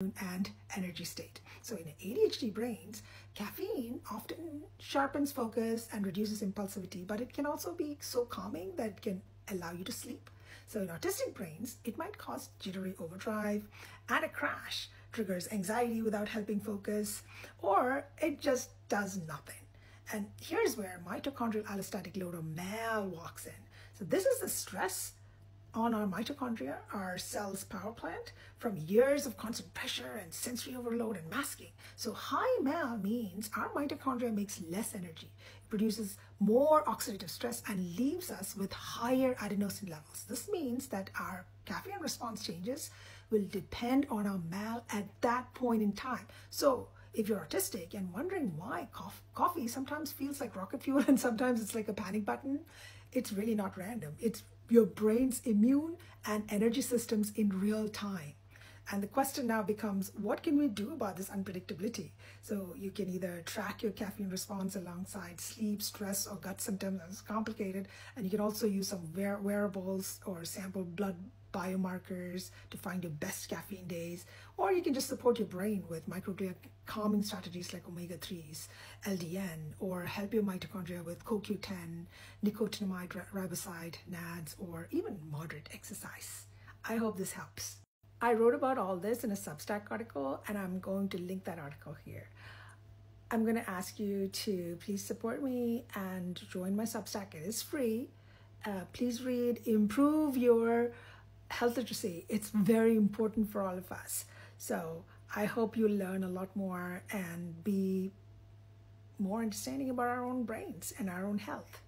and energy state. So in ADHD brains, caffeine often sharpens focus and reduces impulsivity, but it can also be so calming that it can allow you to sleep. So in autistic brains, it might cause jittery overdrive and a crash triggers anxiety without helping focus, or it just does nothing. And here's where mitochondrial allostatic load or MAL walks in. So this is the stress on our mitochondria, our cell's power plant, from years of constant pressure and sensory overload and masking. So high MAL means our mitochondria makes less energy, it produces more oxidative stress and leaves us with higher adenosine levels. This means that our caffeine response changes will depend on our MAL at that point in time. So if you're autistic and wondering why coffee sometimes feels like rocket fuel and sometimes it's like a panic button, it's really not random. It's your brain's immune and energy systems in real time. And the question now becomes, what can we do about this unpredictability? So you can either track your caffeine response alongside sleep, stress, or gut symptoms. It's complicated. And you can also use some wear wearables or sample blood biomarkers to find your best caffeine days, or you can just support your brain with microglia calming strategies like omega-3s, LDN, or help your mitochondria with CoQ10, nicotinamide riboside, NADs, or even moderate exercise. I hope this helps. I wrote about all this in a Substack article, and I'm going to link that article here. I'm going to ask you to please support me and join my Substack. It is free. Uh, please read, improve your health literacy. It's very important for all of us. So I hope you learn a lot more and be more understanding about our own brains and our own health.